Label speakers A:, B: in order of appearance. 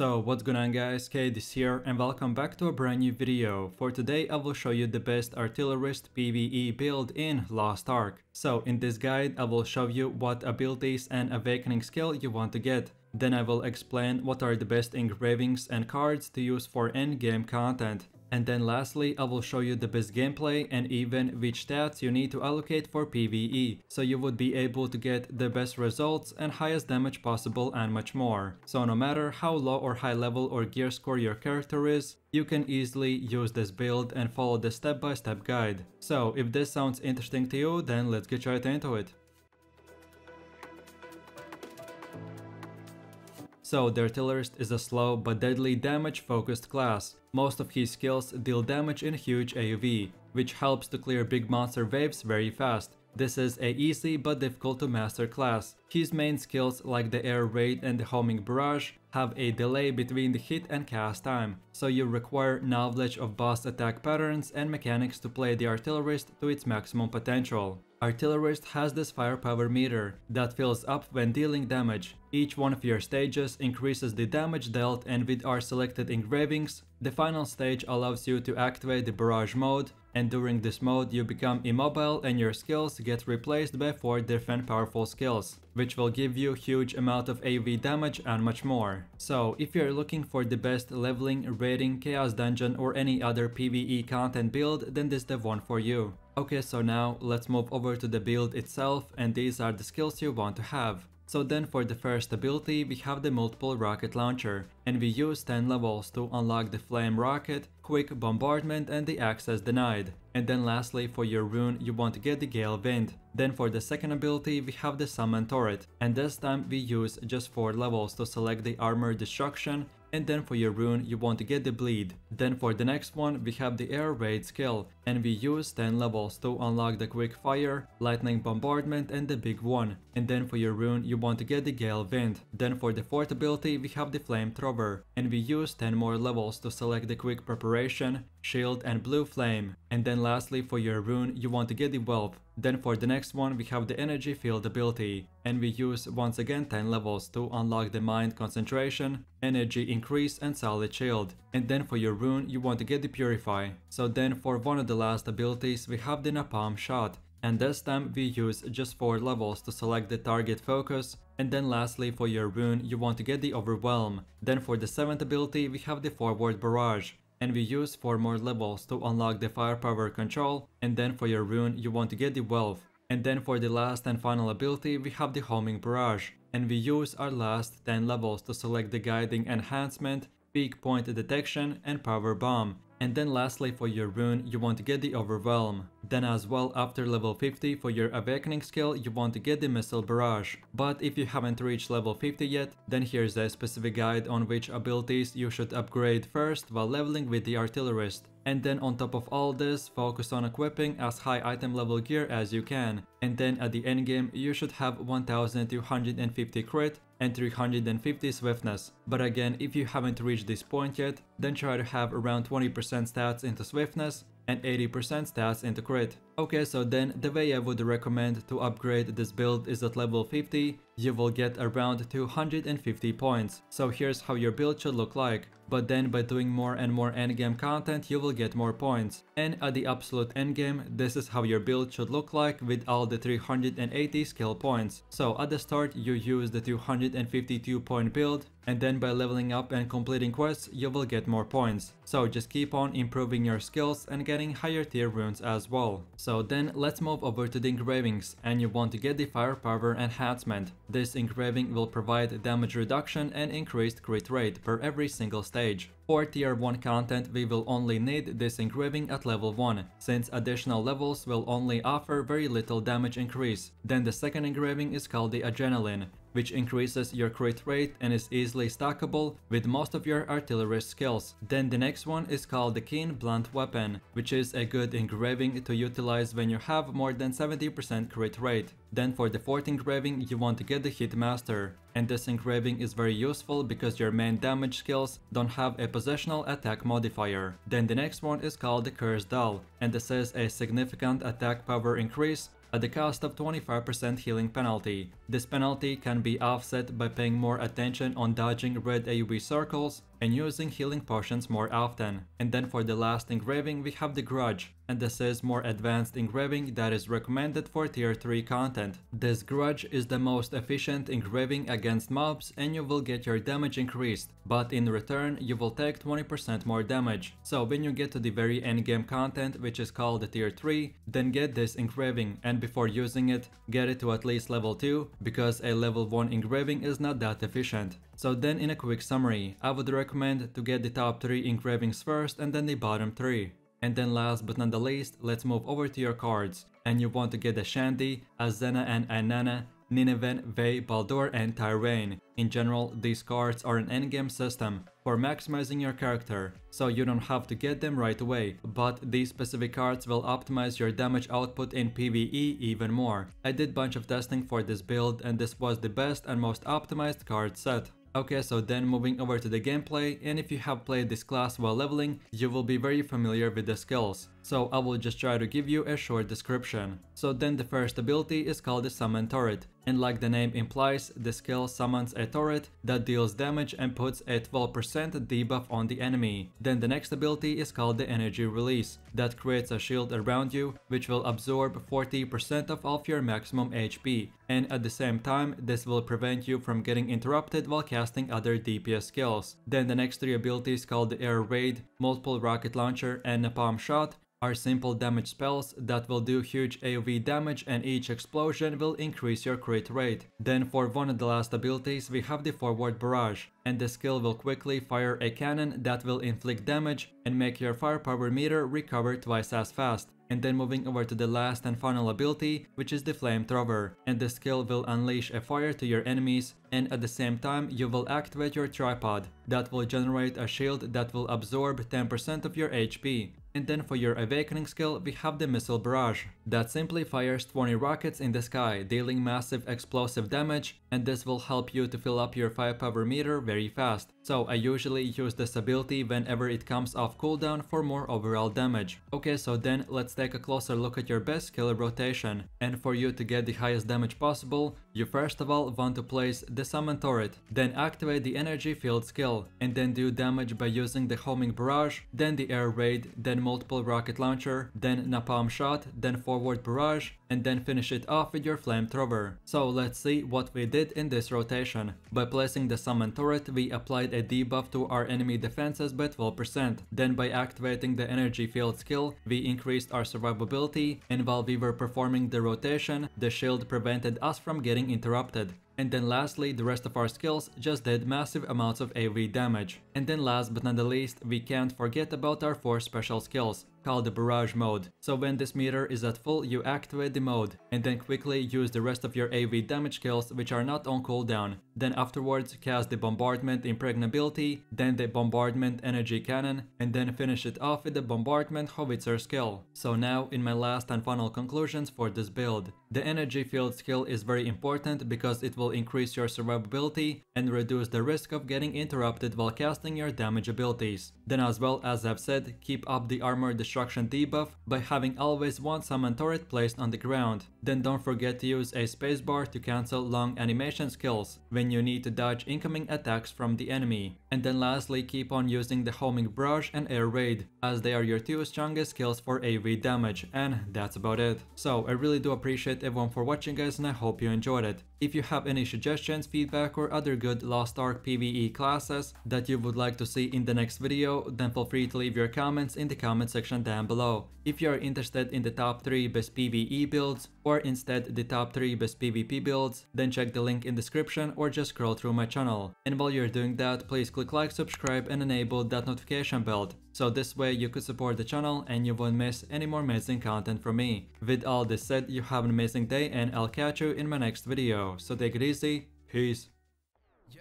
A: So what's going on guys, this here and welcome back to a brand new video. For today I will show you the best artillerist PvE build in Lost Ark. So in this guide I will show you what abilities and awakening skill you want to get. Then I will explain what are the best engravings and cards to use for endgame content. And then lastly, I will show you the best gameplay and even which stats you need to allocate for PvE, so you would be able to get the best results and highest damage possible and much more. So no matter how low or high level or gear score your character is, you can easily use this build and follow the step-by-step -step guide. So if this sounds interesting to you, then let's get right into it. So the Artillerist is a slow but deadly damage focused class. Most of his skills deal damage in huge AoE, which helps to clear big monster waves very fast. This is a easy but difficult to master class. His main skills like the air raid and the homing barrage have a delay between the hit and cast time, so you require knowledge of boss attack patterns and mechanics to play the artillerist to its maximum potential. Artillerist has this firepower meter that fills up when dealing damage. Each one of your stages increases the damage dealt and with our selected engravings, the final stage allows you to activate the barrage mode and during this mode you become immobile and your skills get replaced by 4 different powerful skills, which will give you huge amount of AoE damage and much more. So if you're looking for the best leveling, raiding, chaos dungeon or any other PvE content build then this is the one for you. Okay, so now let's move over to the build itself and these are the skills you want to have. So then for the first ability we have the multiple rocket launcher and we use 10 levels to unlock the flame rocket, quick bombardment and the access denied. And then lastly for your rune you want to get the gale wind. Then for the second ability we have the summon turret and this time we use just 4 levels to select the armor destruction and then for your rune you want to get the bleed. Then for the next one we have the air raid skill and we use 10 levels to unlock the quick fire, lightning bombardment and the big one. And then for your rune you want to get the gale wind. Then for the fourth ability we have the flamethrower and we use 10 more levels to select the quick preparation, shield and blue flame. And then lastly for your rune you want to get the wealth. Then for the next one we have the energy field ability and we use once again 10 levels to unlock the mind concentration, energy increase and solid shield. And then for your rune you want to get the purify. So then for one of the last abilities we have the napalm shot and this time we use just 4 levels to select the target focus and then lastly for your rune you want to get the overwhelm. Then for the 7th ability we have the forward barrage and we use 4 more levels to unlock the firepower control and then for your rune you want to get the wealth. And then for the last and final ability we have the homing barrage and we use our last 10 levels to select the guiding enhancement, weak point detection and power bomb. And then lastly for your rune you want to get the overwhelm. Then as well after level 50 for your awakening skill you want to get the missile barrage. But if you haven't reached level 50 yet then here's a specific guide on which abilities you should upgrade first while leveling with the artillerist. And then on top of all this, focus on equipping as high item level gear as you can. And then at the endgame, you should have 1250 crit and 350 swiftness. But again, if you haven't reached this point yet, then try to have around 20% stats into swiftness and 80% stats into crit. Okay, so then the way I would recommend to upgrade this build is at level 50, you will get around 250 points. So here's how your build should look like but then by doing more and more endgame content you will get more points. And at the absolute endgame, this is how your build should look like with all the 380 skill points. So at the start you use the 252 point build, and then by leveling up and completing quests you will get more points. So just keep on improving your skills and getting higher tier runes as well. So then let's move over to the engravings and you want to get the firepower enhancement. This engraving will provide damage reduction and increased crit rate per every single stage. For tier 1 content we will only need this engraving at level 1, since additional levels will only offer very little damage increase. Then the second engraving is called the Adrenaline, which increases your crit rate and is easily stackable with most of your artillery skills. Then the next one is called the Keen Blunt Weapon, which is a good engraving to utilize when you have more than 70% crit rate. Then for the fourth engraving you want to get the Hitmaster, and this engraving is very useful because your main damage skills don't have a positional attack modifier. Then the next one is called the Cursed Doll, and this is a significant attack power increase at the cost of 25% healing penalty. This penalty can be offset by paying more attention on dodging red AoE circles and using healing potions more often. And then for the last engraving we have the Grudge, and this is more advanced engraving that is recommended for tier 3 content. This Grudge is the most efficient engraving against mobs and you will get your damage increased, but in return you will take 20% more damage. So when you get to the very end game content which is called the tier 3, then get this engraving and before using it, get it to at least level 2 because a level 1 engraving is not that efficient. So then in a quick summary, I would recommend to get the top 3 engravings first and then the bottom 3. And then last but not the least, let's move over to your cards. And you want to get the Shandi, Azena and Inanna, Nineveh, Wei, Balthorr and Thirain. In general, these cards are an endgame system for maximizing your character, so you don't have to get them right away, but these specific cards will optimize your damage output in PvE even more. I did bunch of testing for this build and this was the best and most optimized card set. Okay, so then moving over to the gameplay, and if you have played this class while leveling, you will be very familiar with the skills. So I will just try to give you a short description. So then the first ability is called the Summon Turret, and like the name implies, the skill summons a turret that deals damage and puts a 12% debuff on the enemy. Then the next ability is called the Energy Release, that creates a shield around you which will absorb 40% of all of your maximum HP, and at the same time this will prevent you from getting interrupted while casting other DPS skills. Then the next three abilities called the Air Raid, Multiple Rocket Launcher and Napalm Shot are simple damage spells that will do huge AoE damage and each explosion will increase your crit rate. Then for one of the last abilities we have the Forward Barrage, and the skill will quickly fire a cannon that will inflict damage and make your firepower meter recover twice as fast. And then moving over to the last and final ability, which is the Flamethrower, and the skill will unleash a fire to your enemies and at the same time you will activate your tripod that will generate a shield that will absorb 10% of your HP. And then for your awakening skill, we have the Missile Barrage, that simply fires 20 rockets in the sky, dealing massive explosive damage, and this will help you to fill up your firepower meter very fast. So I usually use this ability whenever it comes off cooldown for more overall damage. Okay, so then let's take a closer look at your best skill rotation. And for you to get the highest damage possible, you first of all want to place the Summon Turret, then activate the Energy Field skill, and then do damage by using the Homing Barrage, then the Air Raid, then Multiple Rocket Launcher, then Napalm Shot, then Forward Barrage, and then finish it off with your Flamethrower. So let's see what we did in this rotation. By placing the Summon Turret, we applied a debuff to our enemy defenses by 12%. Then by activating the Energy Field skill, we increased our survivability, and while we were performing the rotation, the shield prevented us from getting interrupted. And then lastly, the rest of our skills just did massive amounts of AoE damage. And then last but not the least, we can't forget about our 4 special skills called the barrage mode. So when this meter is at full, you activate the mode and then quickly use the rest of your AoE damage skills which are not on cooldown. Then afterwards cast the bombardment impregnability, then the bombardment energy cannon and then finish it off with the bombardment howitzer skill. So now in my last and final conclusions for this build. The energy field skill is very important because it will increase your survivability and reduce the risk of getting interrupted while casting your damage abilities. Then as well as I've said, keep up the armor destruction debuff by having always one summon turret placed on the ground. Then don't forget to use a spacebar to cancel long animation skills when you need to dodge incoming attacks from the enemy. And then lastly keep on using the homing barrage and air raid as they are your two strongest skills for AoE damage and that's about it. So I really do appreciate everyone for watching guys and I hope you enjoyed it. If you have any suggestions, feedback or other good Lost Ark PvE classes that you would like to see in the next video, then feel free to leave your comments in the comment section down below. If you are interested in the top 3 best PvE builds, or instead the top 3 best PvP builds, then check the link in description or just scroll through my channel. And while you're doing that, please click like, subscribe and enable that notification bell. So this way you could support the channel and you won't miss any more amazing content from me. With all this said, you have an amazing day and I'll catch you in my next video. So take it easy, peace. Yo,